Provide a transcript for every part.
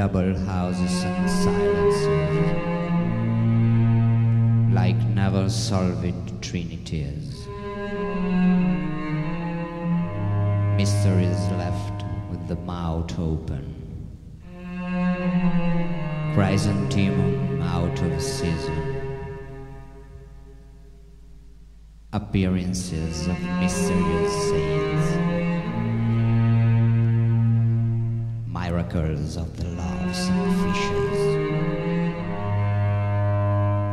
double houses and silences, like never solved trinities. Mysteries left with the mouth open. Chrysanthemum out of season. Appearances of mysterious saints. Of the loaves and fishes.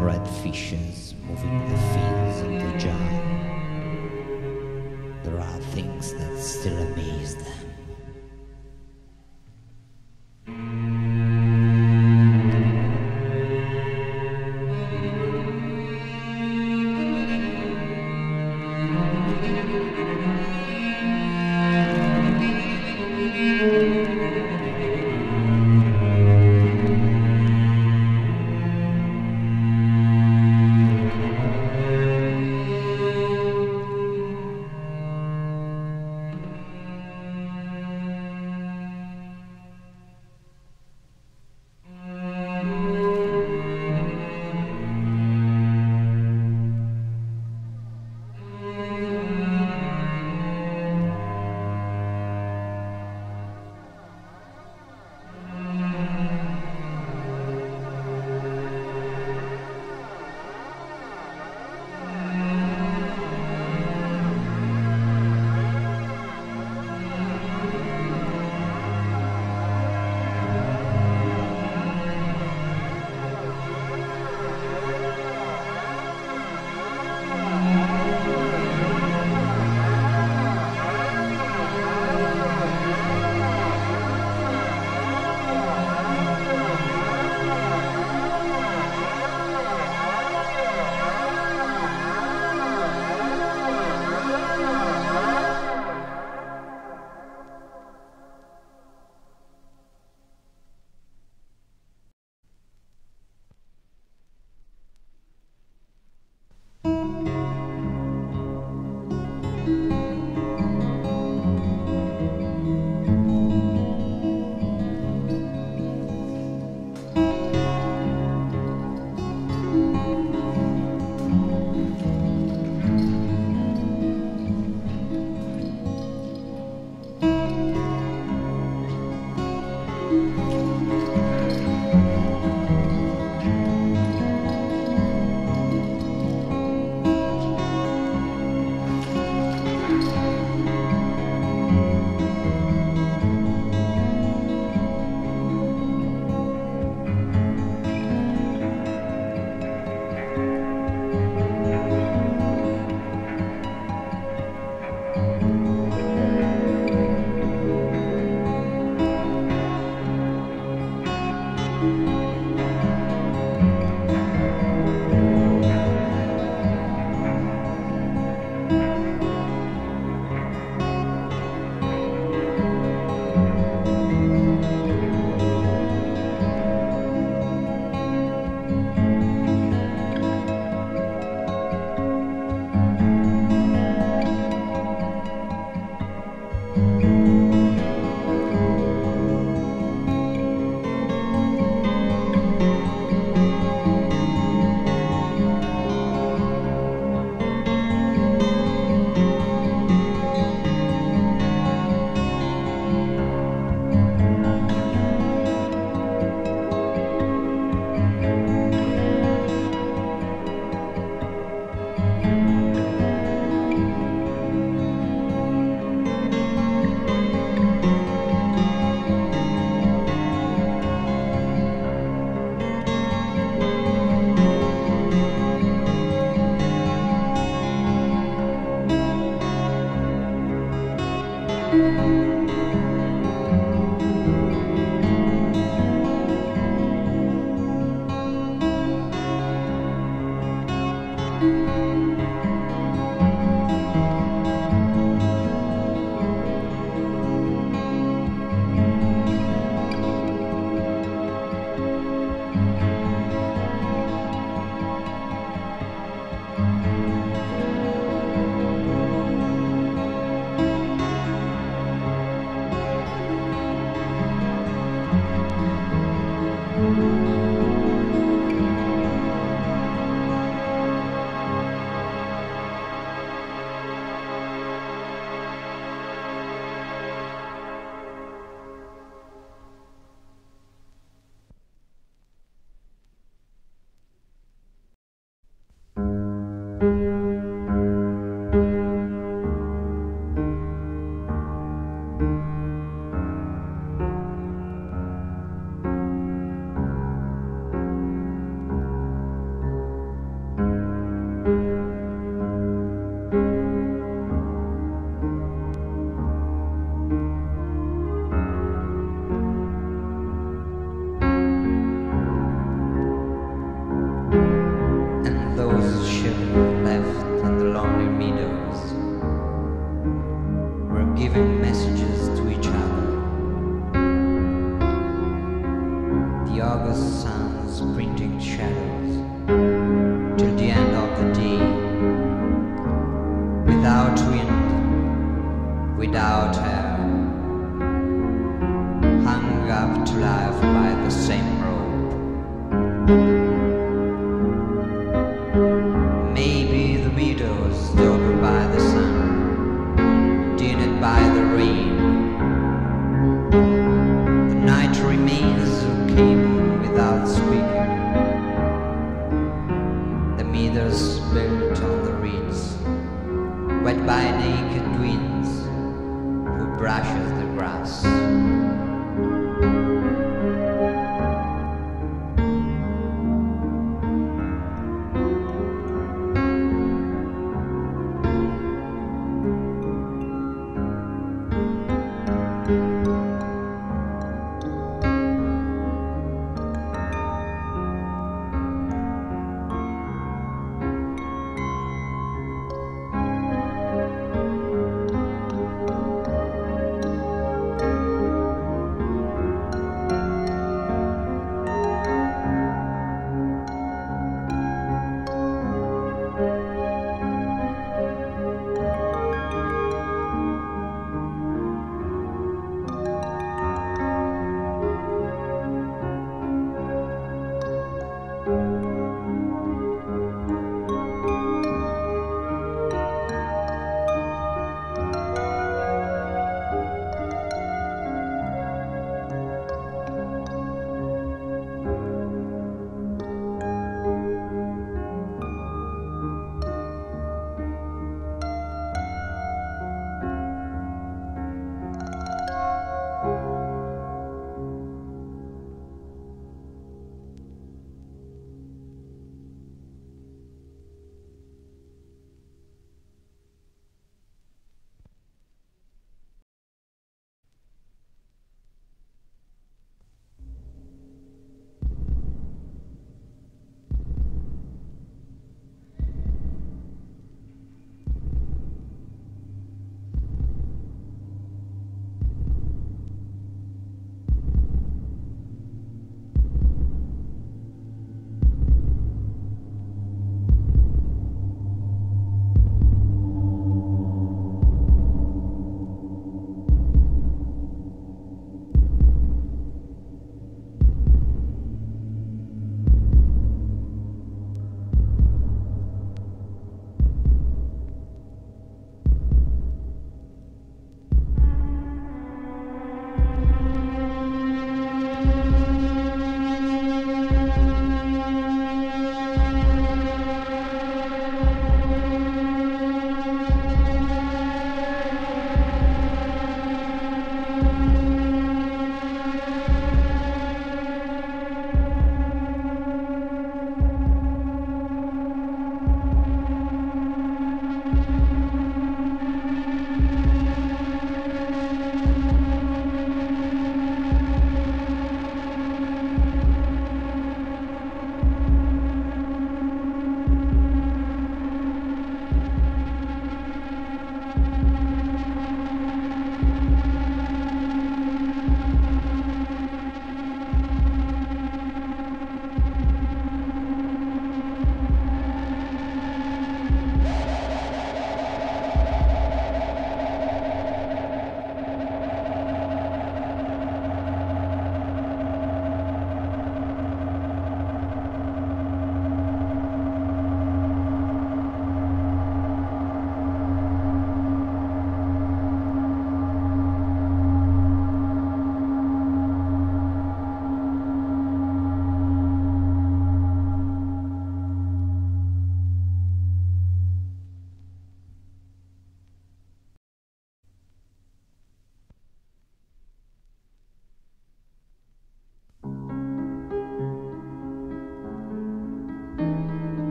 Red fishes moving the fins of the jar. There are things that still amaze them.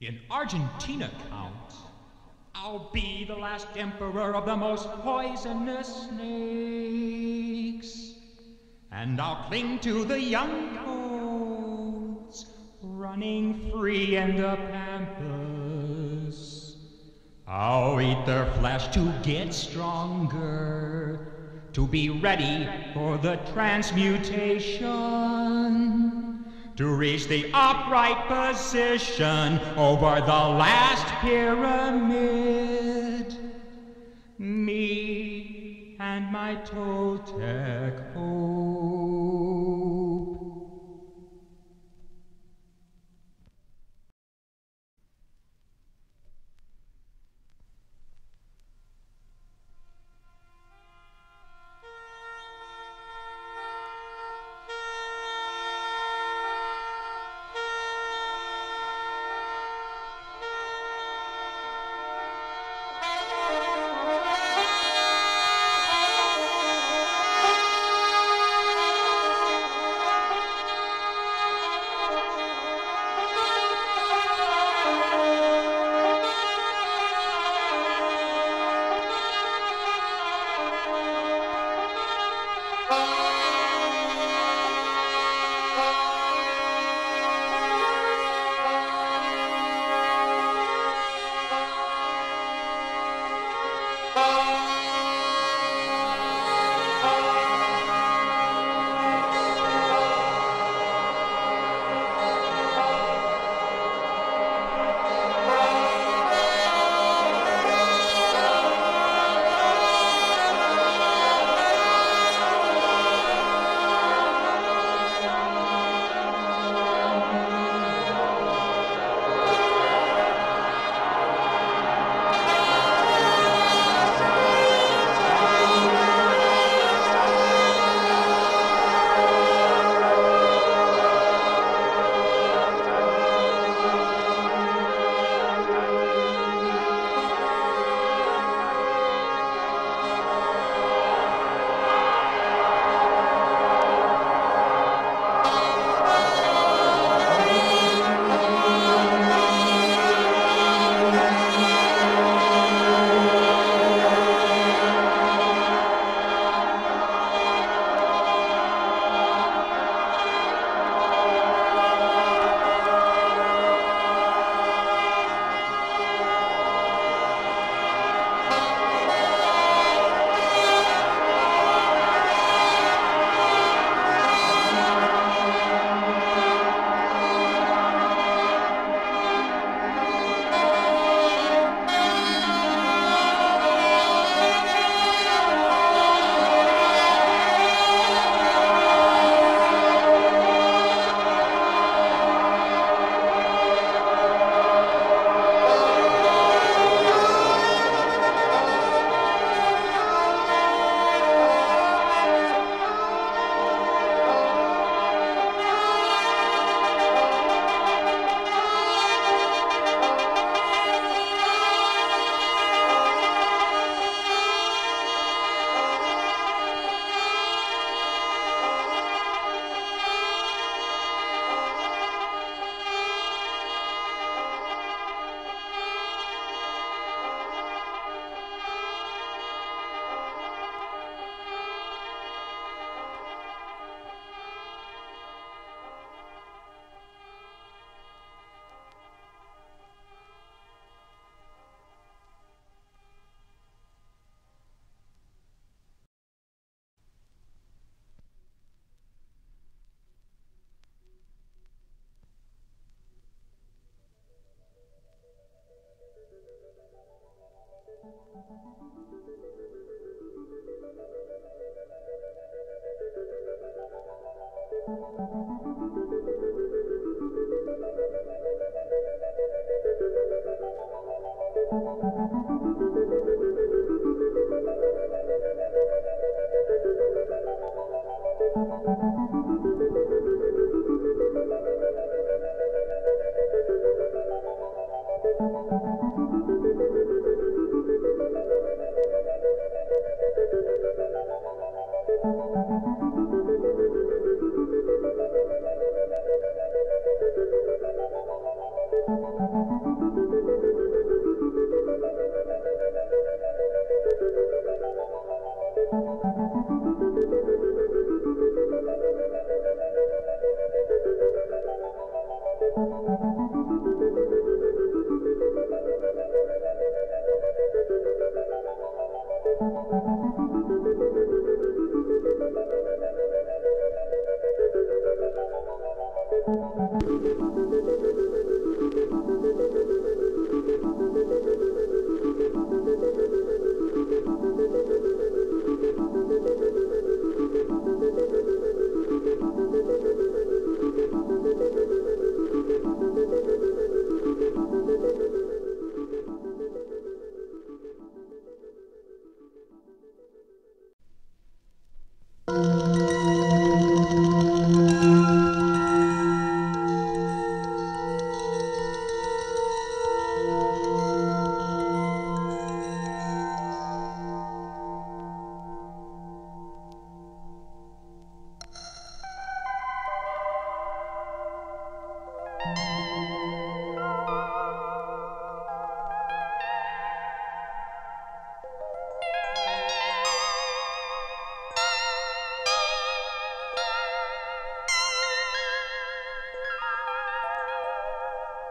In Argentina, Count, I'll be the last emperor of the most poisonous snakes. And I'll cling to the young coats, running free in the pampas. I'll eat their flesh to get stronger, to be ready for the transmutation to reach the upright position over the last pyramid. Me and my Toltec hope.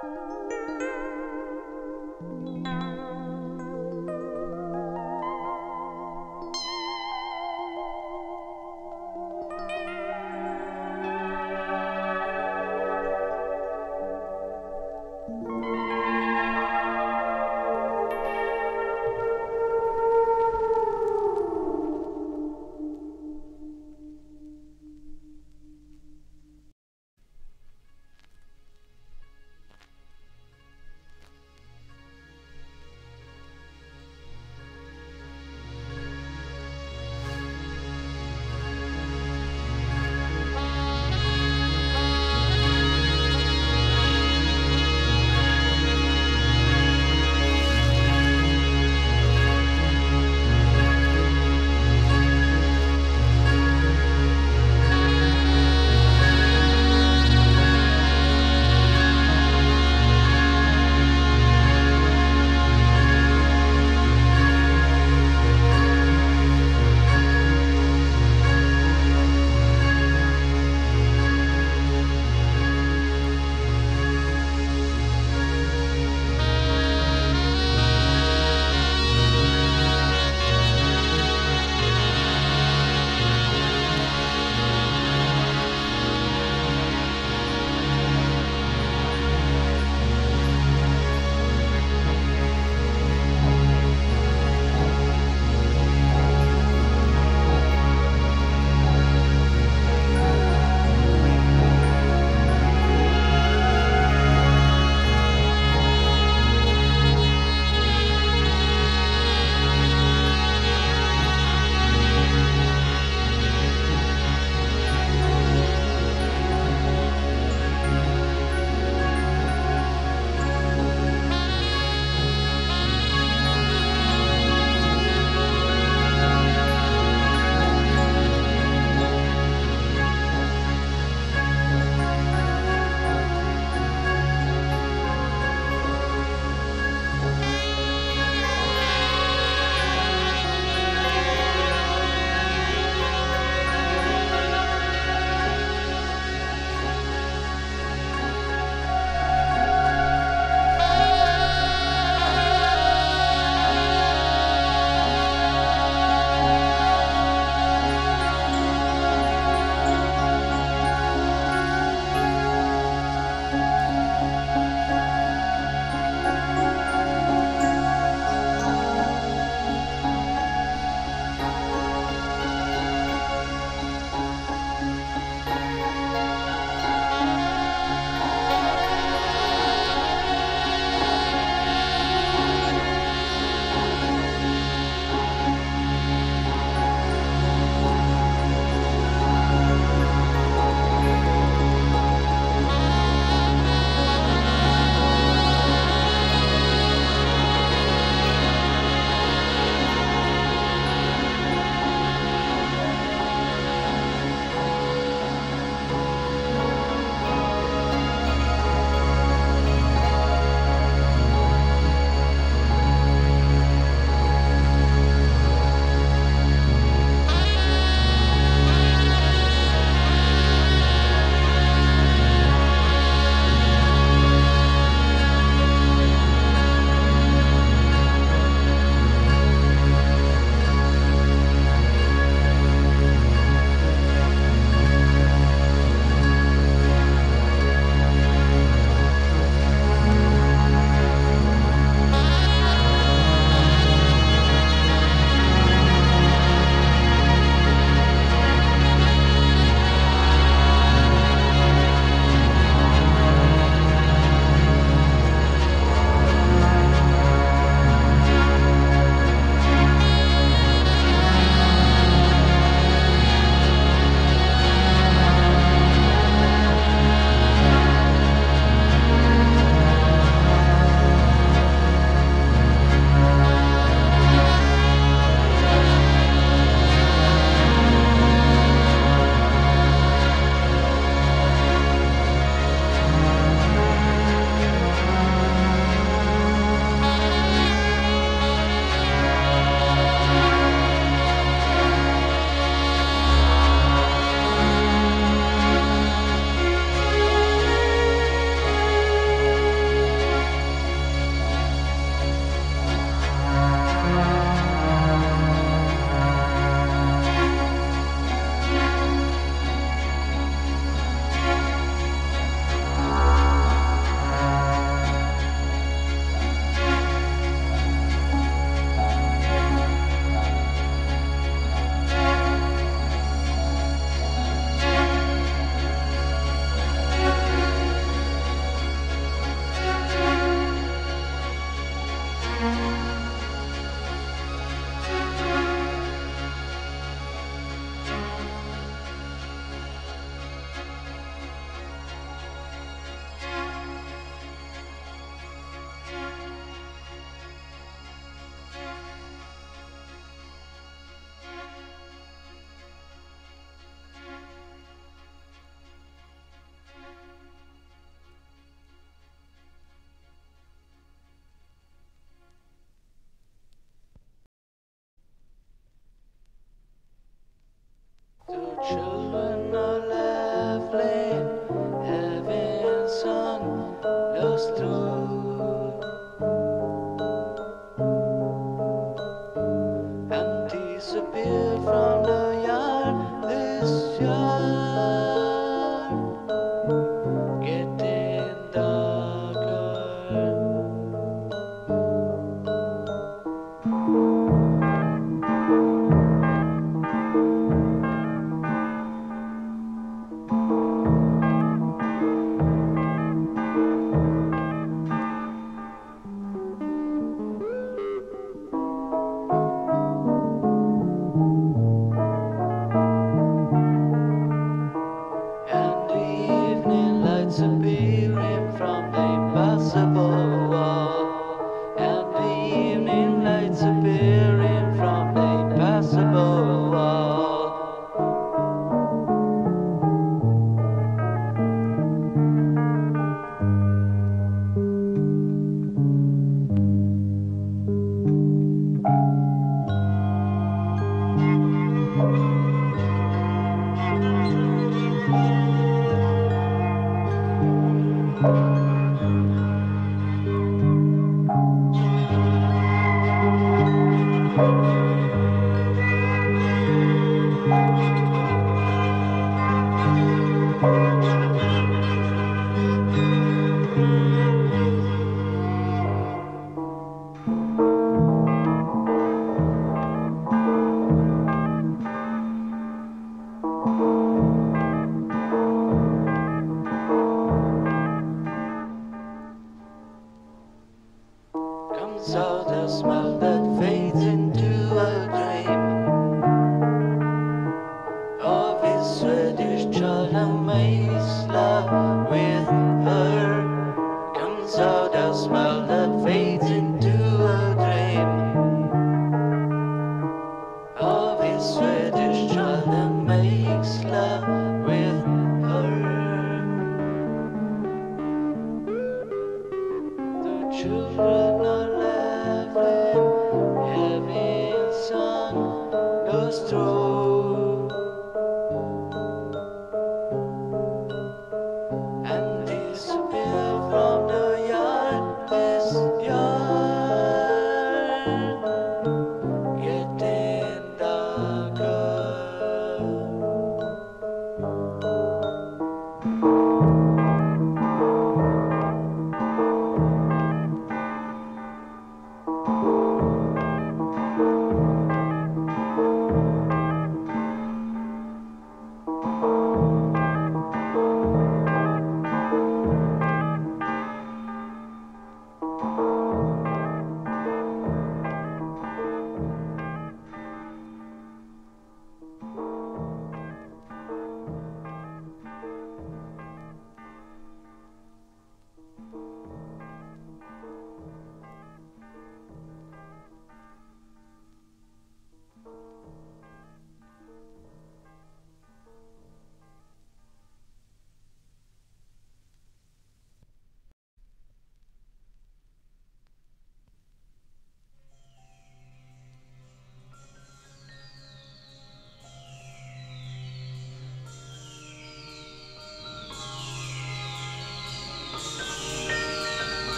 Música children are laughing, having sung lost through. Comes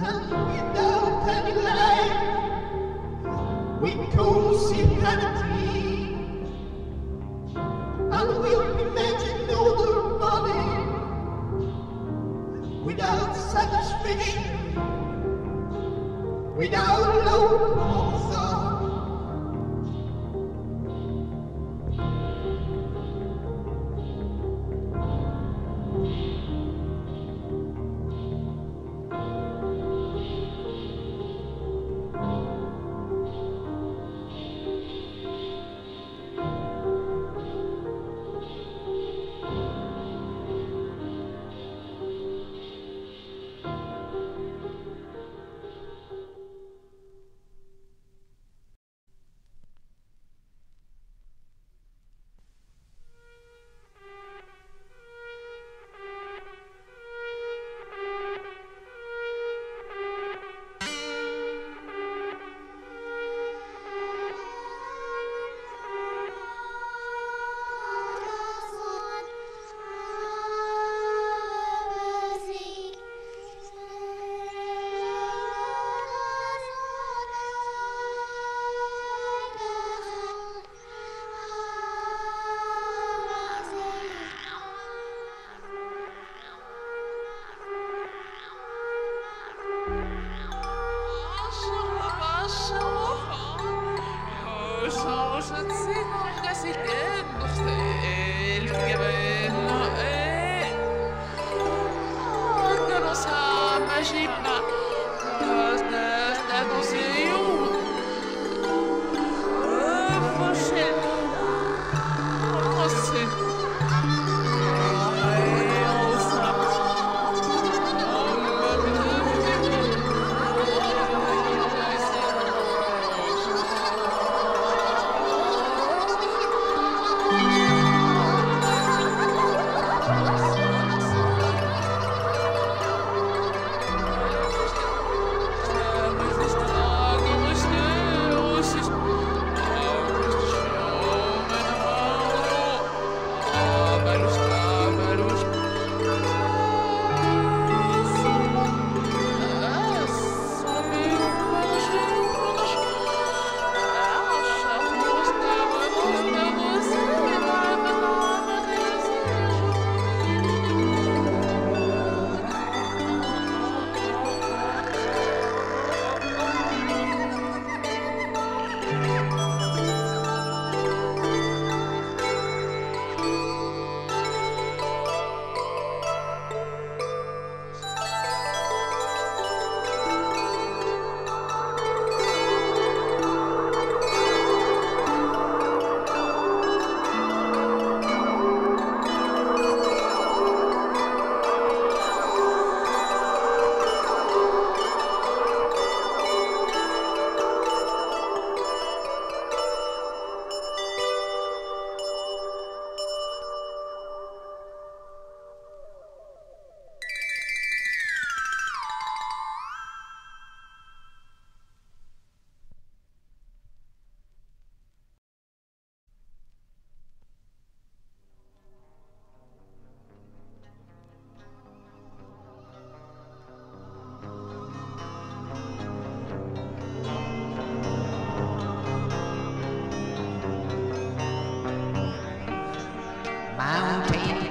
without any life. We don't see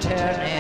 turning